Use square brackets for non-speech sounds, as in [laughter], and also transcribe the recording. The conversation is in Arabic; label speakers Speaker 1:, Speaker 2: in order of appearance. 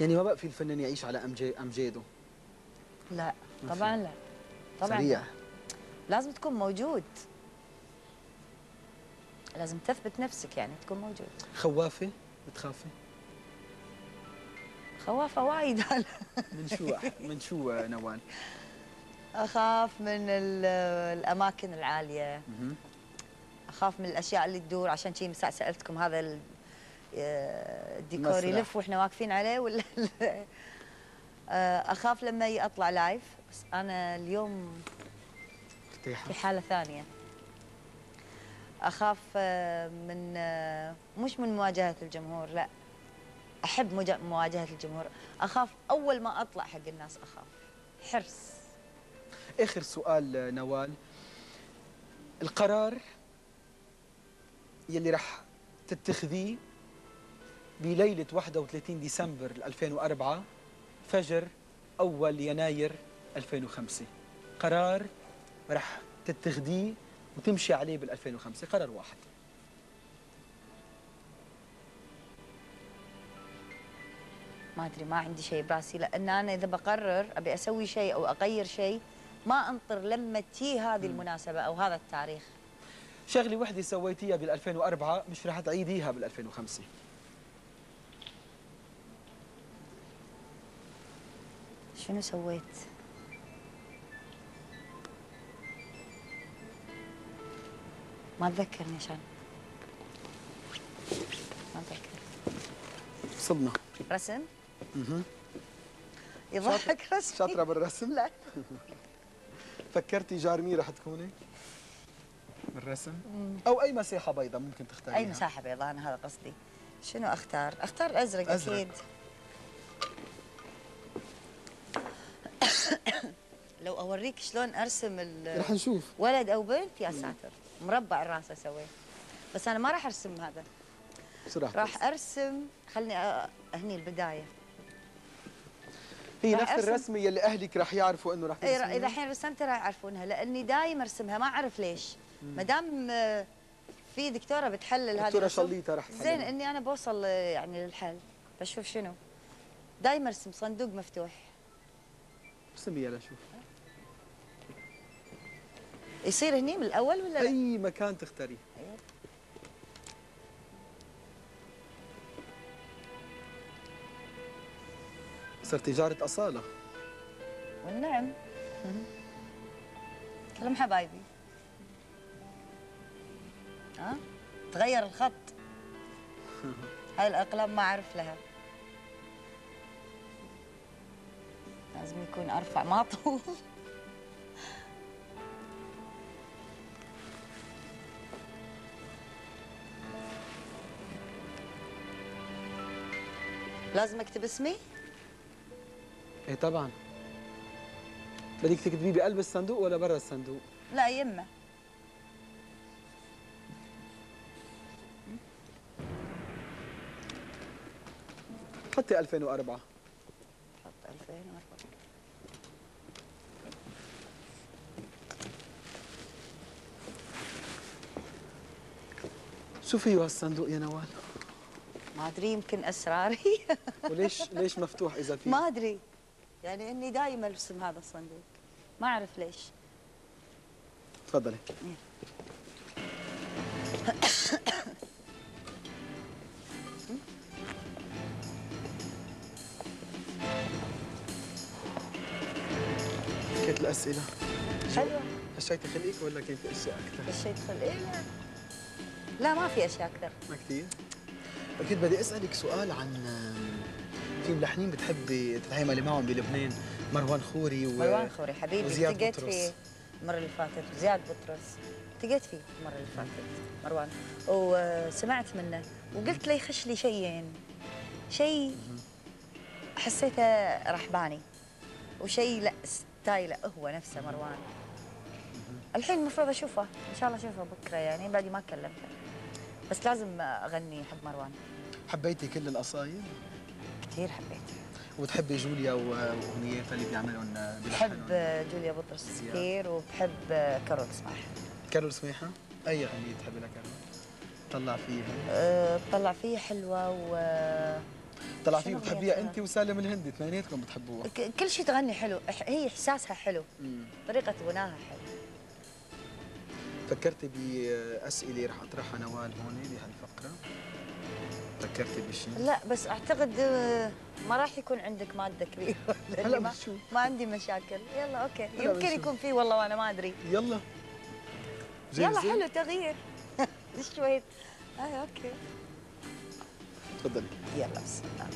Speaker 1: يعني ما بقى في الفنان يعيش على امجاده
Speaker 2: لا. طبعا لا. طبعا
Speaker 1: سريع.
Speaker 2: لا. لازم تكون موجود. لازم تثبت نفسك يعني تكون موجود.
Speaker 1: خوافة؟ بتخافي؟
Speaker 2: خوافة وايد. [laughs]
Speaker 1: من شو من شو نوال؟
Speaker 2: أخاف من ال- الأماكن
Speaker 1: العالية.
Speaker 2: أخاف من الأشياء اللي تدور. عشان شي مساء سألتكم هذا الديكور. يلف وإحنا واقفين عليه ولا آه، [laughs] أخاف لما أطلع لايف بس أنا اليوم
Speaker 1: ارتاحه
Speaker 2: في حالة ثانية. أخاف آه، من آه، مش من مواجهة الجمهور لا. أحب مواجهة الجمهور. أخاف أول ما أطلع حق الناس أخاف. حرص.
Speaker 1: آخر سؤال نوال. القرار يلي رح تتخذيه بليلة 31 ديسمبر 2004 فجر أول يناير 2005 قرار رح تتخذيه وتمشي عليه بال 2005 قرار واحد.
Speaker 2: ما أدري ما عندي شيء براسي لأن أنا إذا بقرر أبي أسوي شيء أو أغير شيء ما أنطر لما تجي هذه المناسبة أو هذا التاريخ.
Speaker 1: شغلة وحدة سويتيها بال 2004 مش رح تعيديها بال 2005
Speaker 2: شنو سويت؟ ما اتذكر نشان ما اتذكر
Speaker 1: صبنا.
Speaker 2: رسم؟
Speaker 1: مهم.
Speaker 2: يضحك رسم
Speaker 1: شاطرة بالرسم؟
Speaker 2: لا.
Speaker 1: فكرتي جارمي رح تكوني؟ بالرسم؟ أو أي مساحه بيضاء ممكن تختاريها.
Speaker 2: أي مساحة بيضاء أنا هذا قصدي. شنو أختار؟ أختار الازرق
Speaker 1: أزرق.
Speaker 2: أكيد. لو أوريك شلون أرسم ال-
Speaker 1: رح نشوف.
Speaker 2: ولد أو بنت يا ساتر. مربع الرأس أسويه. بس أنا ما راح أرسم هذا.
Speaker 1: بصراحه
Speaker 2: راح أرسم خلني أ- هني البداية.
Speaker 1: هي
Speaker 2: راح
Speaker 1: نفس. الرسمة يلي أهلك رح يعرفوا إنه رح
Speaker 2: إي
Speaker 1: ترسميها.
Speaker 2: اذا الحين رسمتها راح يعرفونها لأني دايم أرسمها ما أعرف ليش. ما دام آه، في دكتورة بتحلل هذه دكتورة
Speaker 1: شليطة رح
Speaker 2: زين إني أنا بوصل آه، يعني للحل. بشوف شنو. دايم أرسم صندوق مفتوح.
Speaker 1: رسميها لشوف
Speaker 2: يصير هني من الأول ولا لا؟
Speaker 1: أي مكان تختاريه. صرتي جارة أصالة.
Speaker 2: والنعم كلهم حبايبي. ها؟ تغير الخط. هاي الأقلام ما أعرف لها. لازم يكون أرفع ما طول لازم اكتب اسمي؟
Speaker 1: إيه طبعا. بدك تكتبيه بقلب الصندوق ولا برا الصندوق؟
Speaker 2: لا يمه
Speaker 1: حطي 2004
Speaker 2: حط 2004
Speaker 1: شو فيه هالصندوق يا نوال؟
Speaker 2: ما أدري يمكن أسراري. [laughs]
Speaker 1: وليش ليش مفتوح إذا فيه؟
Speaker 2: ما أدري. يعني إني دائما أرسم هذا الصندوق. ما أعرف ليش.
Speaker 1: تفضلي. كانت الأسئلة؟
Speaker 2: حلوة.
Speaker 1: هشيتي خلقك ولا كان في أشياء أكثر؟
Speaker 2: الشيء تخل إيه لا لا ما في أشياء أكثر.
Speaker 1: ما كثير؟ أكيد بدي أسألك سؤال عن في ملحنين بتحبي تتعاملي معهم بلبنان مروان خوري و...
Speaker 2: مروان خوري حبيبي
Speaker 1: وزياد
Speaker 2: التقيت
Speaker 1: بطرس.
Speaker 2: فيه المرة اللي فاتت زياد بطرس. التقيت فيه المرة اللي فاتت مروان. وسمعت منه وقلت له يخش لي شيئين. شيء حسيته رحباني وشيء لا ستايله هو نفسه مروان. الحين المفروض أشوفه إن شاء الله أشوفه بكرة يعني بعدي ما كلمته. بس لازم أغني حق مروان.
Speaker 1: حبيتي كل القصايد؟
Speaker 2: كثير حبيته
Speaker 1: وتحبي جوليا و- واغنياتها اللي بيعملون
Speaker 2: بحب جوليا بطرس. كثير وبحب كارول سماح.
Speaker 1: كارول سميحة أي أغنية تحبي لها كارول؟ طلع فيها.
Speaker 2: أه، طلع فيها حلوة و
Speaker 1: طلع فيك بتحبيها انت وسالم الهندي اثنيناتكم بتحبوها.
Speaker 2: كل شيء تغني حلو هي إحساسها حلو
Speaker 1: مم.
Speaker 2: طريقة غناها حلو.
Speaker 1: فكرتي بأسئلة رح أطرحها نوال هون بهالفقرة؟ فكرتي بشيء
Speaker 2: لا بس أعتقد آه، ما راح يكون عندك مادة كبيرة. [laughs] لأني
Speaker 1: هلا
Speaker 2: ما. ما عندي مشاكل. يلا okay.
Speaker 1: هلا
Speaker 2: يمكن
Speaker 1: بنشوف.
Speaker 2: يكون في والله وأنا ما أدري.
Speaker 1: يلا.
Speaker 2: يلا
Speaker 1: جاهزة؟
Speaker 2: حلو تغيير. [laughs] شوي. اي okay.
Speaker 1: تفضلي
Speaker 2: يلا بسم الله